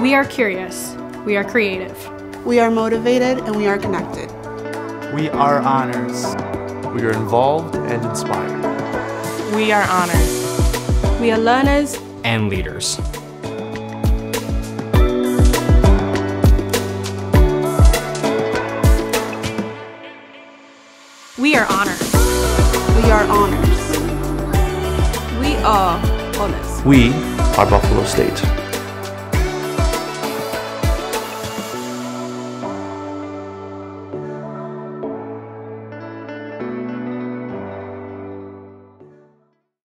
We are curious. We are creative. We are motivated and we are connected. We are honors. We are involved and inspired. We are honors. We are learners and leaders. We are honors. We are honors. We are honors. We are Buffalo State.